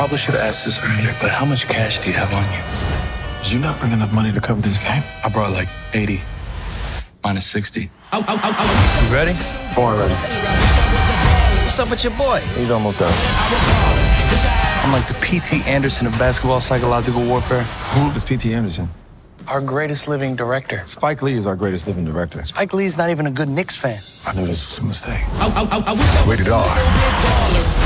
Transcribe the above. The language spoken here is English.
probably should have asked this earlier, but how much cash do you have on you? Did you not bring enough money to cover this game? I brought like 80, minus 60. You ready? Born ready. What's up with your boy? He's almost done. I'm like the P.T. Anderson of basketball psychological warfare. Who is P.T. Anderson? Our greatest living director. Spike Lee is our greatest living director. Spike Lee is not even a good Knicks fan. I knew this was a mistake. Rated R.